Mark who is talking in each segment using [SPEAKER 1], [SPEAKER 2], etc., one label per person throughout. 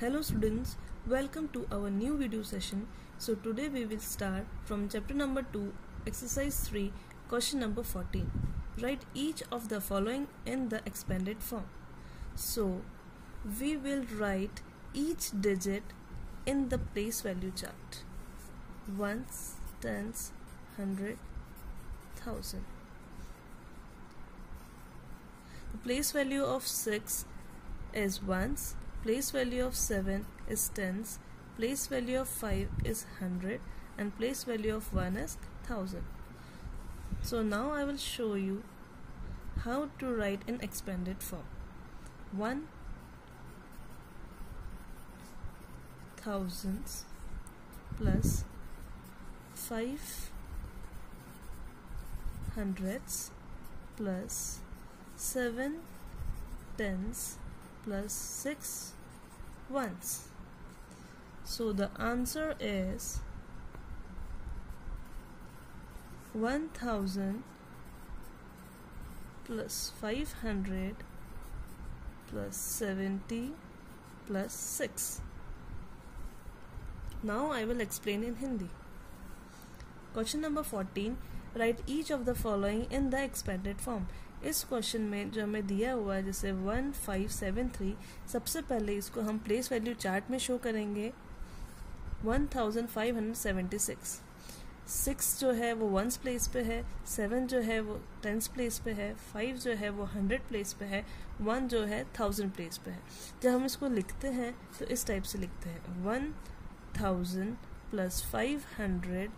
[SPEAKER 1] Hello students, welcome to our new video session. So today we will start from chapter number 2, exercise 3, question number 14. Write each of the following in the expanded form. So we will write each digit in the place value chart. Ones, tens, hundred, thousand. The place value of 6 is ones place value of 7 is tens place value of 5 is 100 and place value of 1 is 1000 so now I will show you how to write in expanded form. 1 thousands plus 5 hundreds plus 7 tens plus 6 ones. So the answer is 1000 plus 500 plus 70 plus 6. Now I will explain in Hindi. Question number 14 Write each of the following in the expanded form. इस question में जो हमें दिया हुआ है, जैसे one five seven three सबसे पहले इसको हम प्लेस वैल्यू चार्ट में शो करेंगे। One thousand five hundred seventy six six जो है वो वंस प्लेस पे है सेवन जो है वो टेंस प्लेस पे है फाइव जो है वो हंड्रेड प्लेस पे है वन जो है थाउज़ेंड प्लेस पे है। जब हम इसको लिखते हैं तो इस टाइप से लिखते हैं। One thousand plus five hundred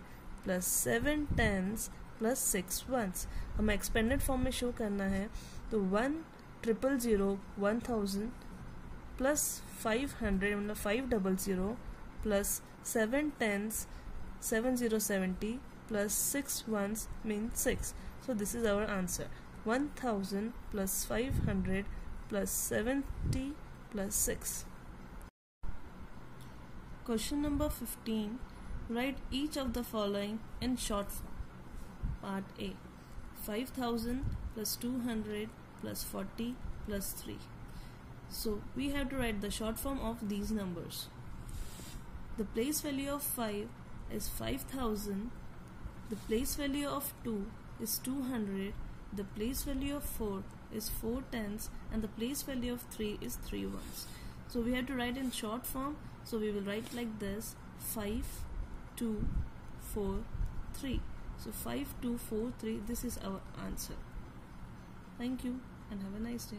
[SPEAKER 1] plus seven tens plus six ones हमें एक्सपेंडेड फॉर्म में शो करना है तो one triple zero one thousand plus five hundred मतलब five double zero plus seven tens seven zero seventy plus six ones mean six so this is our answer. 1000 plus 500 plus 70 plus 6 question number 15 write each of the following in short form. Part A 5000 plus 200 plus 40 plus 3. So we have to write the short form of these numbers. The place value of 5 is 5000. The place value of 2 is 200. The place value of 4 is 4 tens and the place value of 3 is 3 ones. So we have to write in short form. So we will write like this 5, 2, 4, 3. So 5243 this is our answer. Thank you and have a nice day.